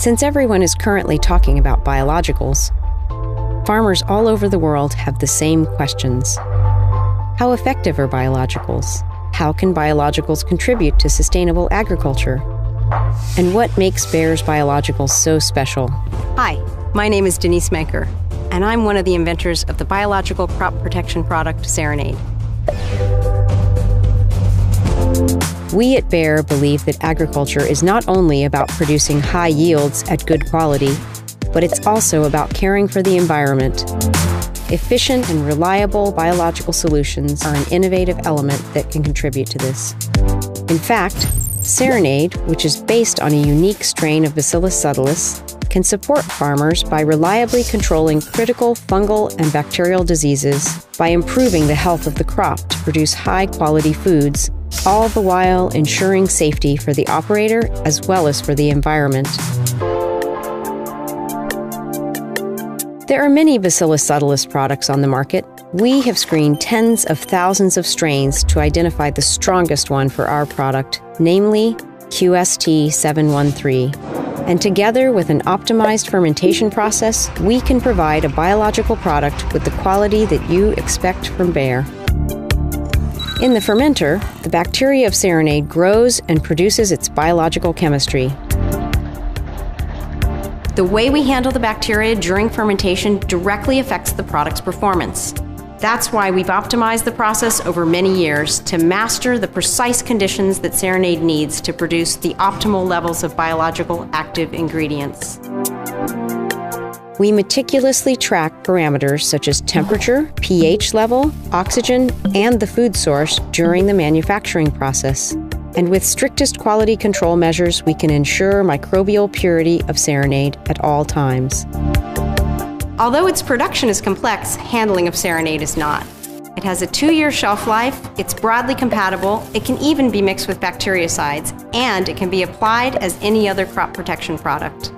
Since everyone is currently talking about biologicals, farmers all over the world have the same questions. How effective are biologicals? How can biologicals contribute to sustainable agriculture? And what makes Bayer's biologicals so special? Hi, my name is Denise Manker, and I'm one of the inventors of the biological crop protection product Serenade. We at Bayer believe that agriculture is not only about producing high yields at good quality, but it's also about caring for the environment. Efficient and reliable biological solutions are an innovative element that can contribute to this. In fact, Serenade, which is based on a unique strain of Bacillus subtilis, can support farmers by reliably controlling critical fungal and bacterial diseases by improving the health of the crop to produce high quality foods, all the while ensuring safety for the operator as well as for the environment. There are many Bacillus subtilis products on the market. We have screened tens of thousands of strains to identify the strongest one for our product, namely QST 713. And together with an optimized fermentation process, we can provide a biological product with the quality that you expect from Bayer. In the fermenter, the bacteria of Serenade grows and produces its biological chemistry, the way we handle the bacteria during fermentation directly affects the product's performance. That's why we've optimized the process over many years to master the precise conditions that Serenade needs to produce the optimal levels of biological active ingredients. We meticulously track parameters such as temperature, pH level, oxygen, and the food source during the manufacturing process and with strictest quality control measures, we can ensure microbial purity of Serenade at all times. Although its production is complex, handling of Serenade is not. It has a two year shelf life, it's broadly compatible, it can even be mixed with bactericides, and it can be applied as any other crop protection product.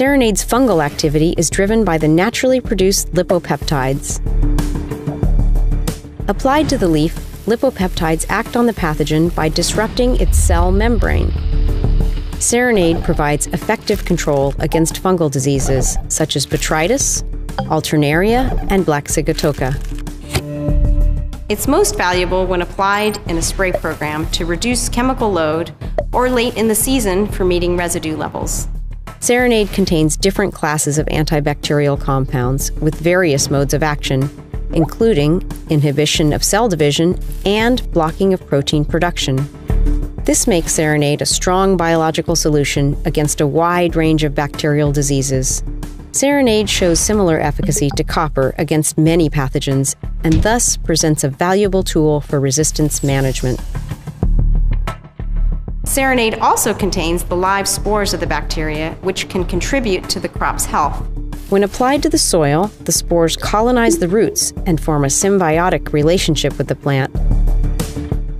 Serenade's fungal activity is driven by the naturally produced lipopeptides. Applied to the leaf, lipopeptides act on the pathogen by disrupting its cell membrane. Serenade provides effective control against fungal diseases such as botrytis, alternaria, and black sigatoka. It's most valuable when applied in a spray program to reduce chemical load or late in the season for meeting residue levels. Serenade contains different classes of antibacterial compounds with various modes of action including inhibition of cell division and blocking of protein production. This makes Serenade a strong biological solution against a wide range of bacterial diseases. Serenade shows similar efficacy to copper against many pathogens and thus presents a valuable tool for resistance management. Serenade also contains the live spores of the bacteria, which can contribute to the crop's health. When applied to the soil, the spores colonize the roots and form a symbiotic relationship with the plant.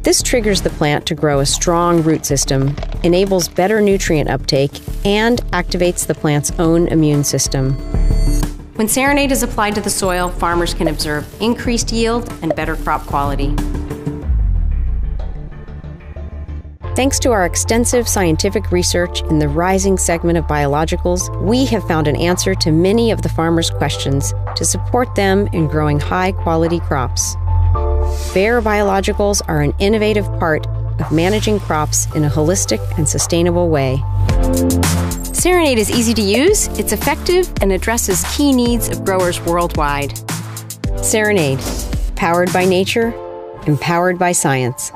This triggers the plant to grow a strong root system, enables better nutrient uptake, and activates the plant's own immune system. When Serenade is applied to the soil, farmers can observe increased yield and better crop quality. Thanks to our extensive scientific research in the rising segment of biologicals, we have found an answer to many of the farmers' questions to support them in growing high quality crops. Bayer biologicals are an innovative part of managing crops in a holistic and sustainable way. Serenade is easy to use, it's effective, and addresses key needs of growers worldwide. Serenade, powered by nature, empowered by science.